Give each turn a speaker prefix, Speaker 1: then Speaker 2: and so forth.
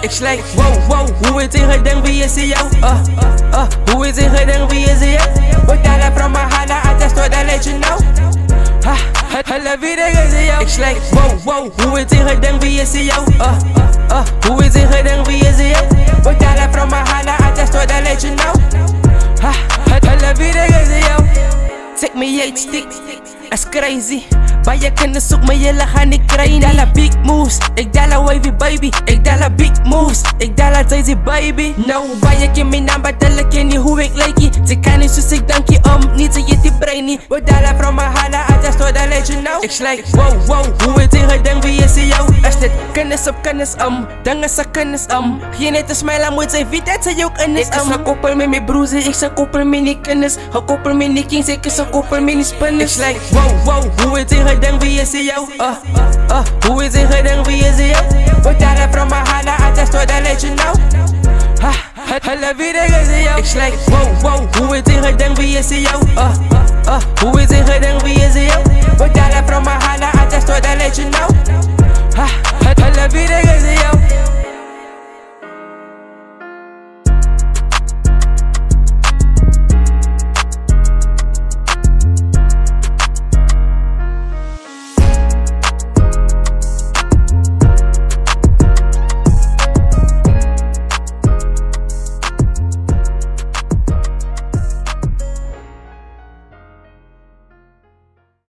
Speaker 1: Ik slijk, wow, wow, hoe is het gedang, wie is jou? Uh, uh, hoe is het gedang, wie is jou? Betalen from Mahana, I just thought I'd let you know. Ha, hulle weet ek is jou. Ik slijk, wow, wow, hoe is het gedang, wie is jou? Uh, uh, hoe is het gedang, wie is jou? Betalen from Mahana, I just thought I'd let you know. Ha, hulle weet ek is jou. Take me eight stick, that's crazy. Baie kinders soek my, julle gaan nie Dala big moves, ek dala wavy baby Ek dala big moves, ek dala daisy baby. Nou, baie ken my naam, but hulle ken nie hoe ek lyk nie Sy kan nie soos ek dankie komt niet, ze is die brain niet. Word daar from Mahana, I just thought legend. let. Ik slijk, woah woah, hoe het tegen denk wie is jou? Er zit kennis op kennis am, dan is er kennis am. Je net een smijlen moet zijn, wie dat ze ook is am Ik is een koppel met mijn broers, ik zijn koppel met die kennis. ga koppel met die kings, ik is koppel met die spinners. Ik slijk, woah woah, hoe het tegen denk wie is jou? Ah, ah, ah, hoe het tegen denk wie is jou? Word daar from Mahana, I just thought I let you. Ha, hele wie denk jou? Ik slijk. réservé, c'est. Uh, uh, uh, who is it hiding?